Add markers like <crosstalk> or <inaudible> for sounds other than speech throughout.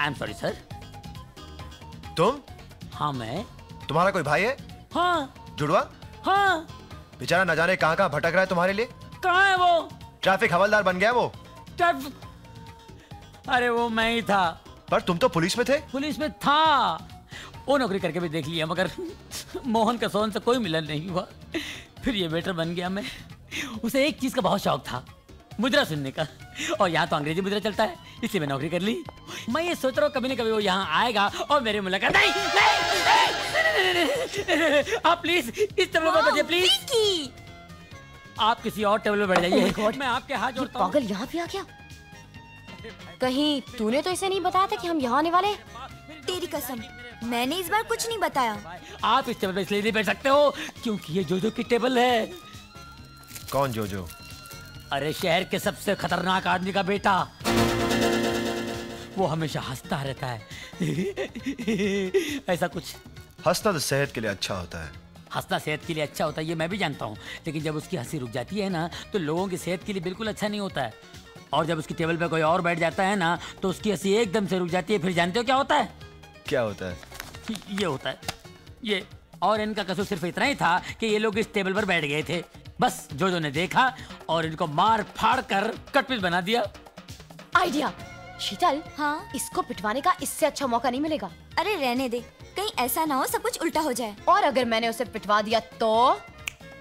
I am sorry sir तुम? हाँ मैं। तुम्हारा कोई भाई है? हाँ। जुड़वा? हाँ। बेचारा न जाने कहाँ कहाँ भटक रहा है तुम्हारे लिए। कहाँ है वो? ट्रैफ़िक हवलदार बन गया वो। अरे वो मैं ही था। पर तुम तो पुलिस में थे। पुलिस में था। वो नौकरी करके भी देख लिया मगर मोहन का सोहन से कोई मिलन नहीं हुआ। फिर ये बेटर बन गया मैं। उसे एक चीज़ का बहुत शौक था मुद्रा सुनने का। और यहाँ तो अंग्रेज़ी मुद्रा चलता है इसलिए मैं नौकरी कर ली। मैं ये सोच रहा हूँ कभी ना कभी वो यहाँ आएगा और मेरी मुलाकात नहीं नहीं, नहीं, नहीं, नहीं, नहीं, नहीं, आप प्लीज़ इस टेबल पर बैठिए प्लीज़ आप किसी और टेबल पर बैठ Oh जाइए मैं आपके हाथ जोड़ता हूँ। पागल यहाँ पे आ गया। कहीं तूने तो इसे नहीं बताया था कि हम यहाँ आने वाले तेरी कसम मैंने इस बार कुछ नहीं बताया। आप इस टेबल पर इसलिए नहीं बैठ सकते हो क्योंकि ये जोजो की टेबल है। कौन जो जो अरे शहर के सबसे खतरनाक आदमी का बेटा। वो हमेशा हंसता रहता है। <laughs> ऐसा कुछ। हंसना तो सेहत के लिए अच्छा होता है। हंसना सेहत के लिए अच्छा होता है ये मैं भी जानता हूँ। लेकिन जब उसकी हँसी रुक जाती है ना तो लोगों की सेहत के लिए बिल्कुल अच्छा नहीं होता है। और जब उसकी टेबल पे कोई और बैठ जाता है ना तो उसकी हँसी एकदम से रुक जाती है। फिर जानते हो क्या होता है? क्या होता है? ये होता है। ये और इनका कसूर सिर्फ़ इतना ही था कि ये लोग इस टेबल पर बैठ गए थे। बस जो जो ने देखा और इनको मार फाड़ कर कटपीस बना दिया। आइडिया। शीतल हाँ? इसको पिटवाने का इससे अच्छा मौका नहीं मिलेगा। अरे रहने दे कहीं ऐसा ना हो सब कुछ उल्टा हो जाए। और अगर मैंने उसे पिटवा दिया तो?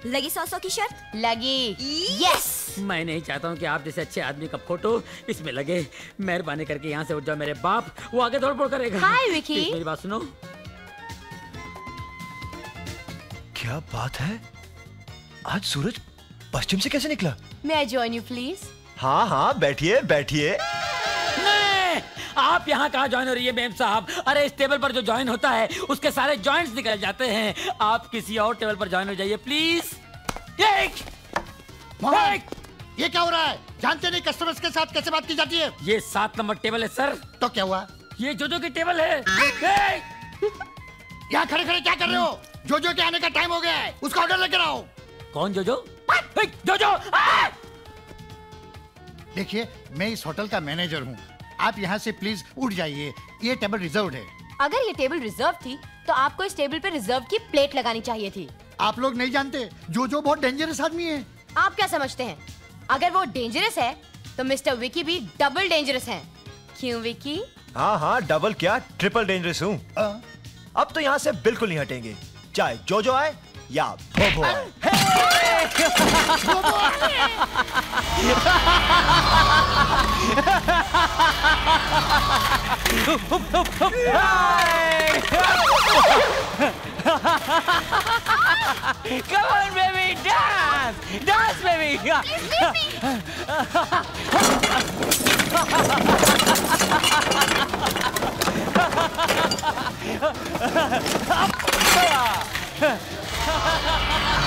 लगी सौ सौ की शर्त? लगी। यस मैं नहीं चाहता हूँ कि आप जैसे अच्छे आदमी का फ़ोटो इसमें लगे। मेहरबानी करके यहाँ से उठ जाओ मेरे बाप वो आगे दौड़ फोड़ करेगा। Hi, विकी। मेरी बात सुनो। क्या बात है? आज सूरज पश्चिम से कैसे निकला? मैं आई ज्वाइन यू प्लीज़ हाँ हाँ बैठिए बैठिए। आप यहाँ कहाँ ज्वाइन हो रही है मेम साहब? अरे इस टेबल पर जो ज्वाइन होता है उसके सारे जॉइंट्स निकल जाते हैं। आप किसी और टेबल पर ज्वाइन हो जाइए प्लीज़ मोहन ये क्या हो रहा है? जानते नहीं कस्टमर्स के साथ कैसे बात की जाती है? ये सात नंबर टेबल है सर तो क्या हुआ? ये जो जो की टेबल है। यहाँ खड़े खड़े क्या कर रहे हो? जो जो के आने का टाइम हो गया है। उसका ऑर्डर लेकर आओ। कौन जोजो? जो ए, जो जो देखिए मैं इस होटल का मैनेजर हूँ। आप यहाँ से प्लीज़ उठ जाइए। ये टेबल रिज़र्व है। अगर ये टेबल रिज़र्व थी तो आपको इस टेबल पे रिज़र्व की प्लेट लगानी चाहिए थी। आप लोग नहीं जानते जो जो बहुत डेंजरस आदमी है। आप क्या समझते हैं? अगर वो डेंजरस है तो मिस्टर विकी भी डबल डेंजरस हैं। क्यों विकी? हाँ हाँ डबल क्या? ट्रिपल डेंजरस हूँ। अब तो यहाँ से बिल्कुल नहीं हटेंगे। चाहे जो जो आए या भोभो आए। Come on, baby, dance! Dance, baby! <laughs>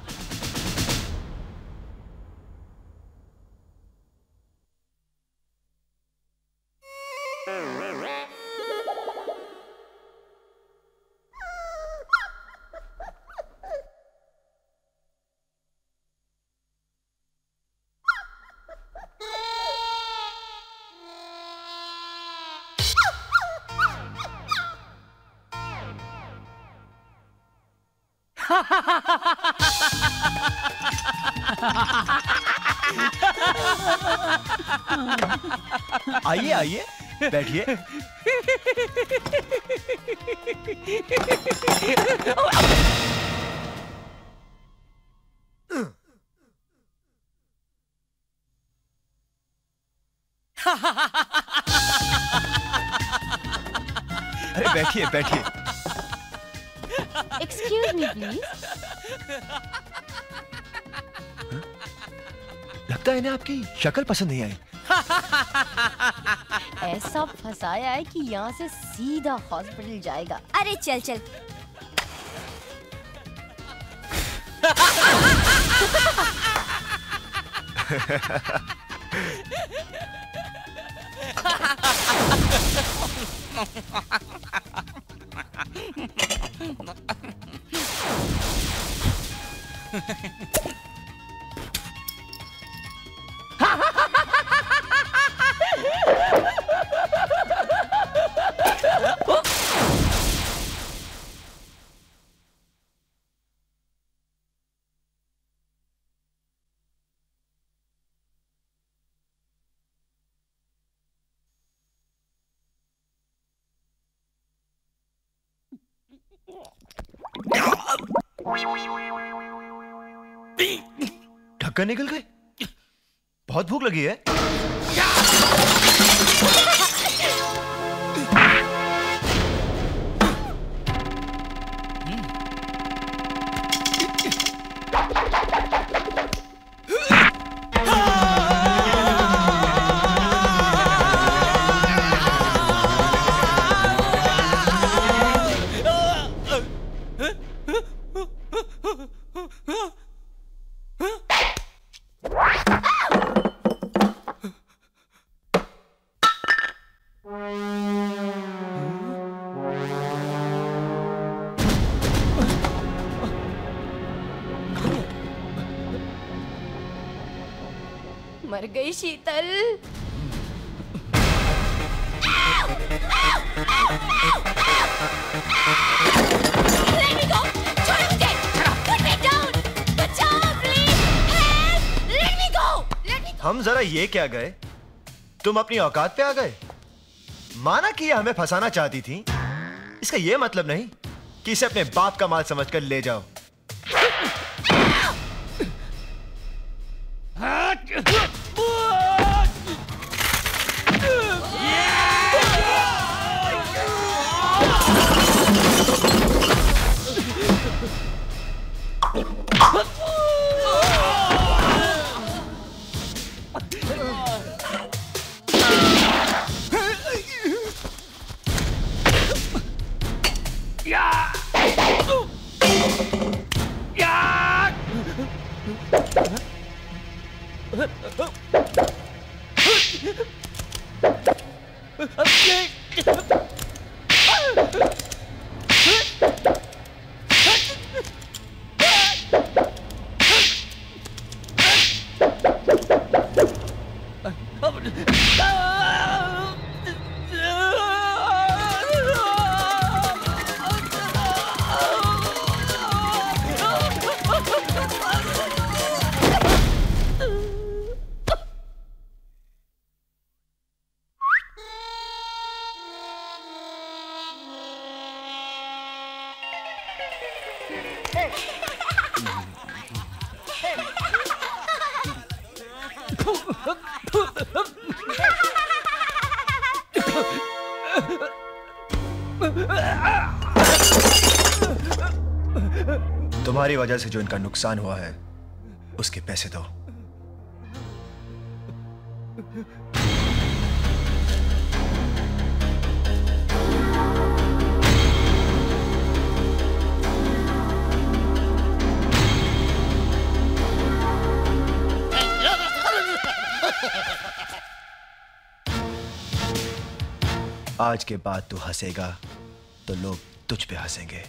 आइए आइए बैठिए। अरे बैठिए बैठिए। एक्सक्यूज मी प्लीज़ लगता है इन्हें आपकी शक्ल पसंद नहीं आई। <laughs> ऐसा फंसाया है कि यहाँ से सीधा हॉस्पिटल जाएगा। अरे चल चल। <laughs> <laughs> ढक्कन निकल गए बहुत भूख लगी है। Let me go! हम जरा ये क्या गए? तुम अपनी औकात पे आ गए? माना कि ये हमें फंसाना चाहती थी। इसका ये मतलब नहीं कि इसे अपने बाप का माल समझकर ले जाओ। 呀。呀。嗯嗯嗯 तुम्हारी वजह से जो इनका नुकसान हुआ है उसके पैसे दो। आज के बाद तू हंसेगा तो लोग तुझ पे हंसेंगे।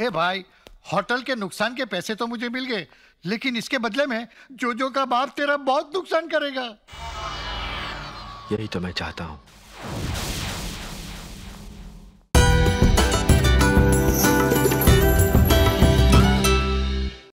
ए भाई होटल के नुकसान के पैसे तो मुझे मिल गए लेकिन इसके बदले में जोजो का बाप तेरा बहुत नुकसान करेगा। यही तो मैं चाहता हूँ।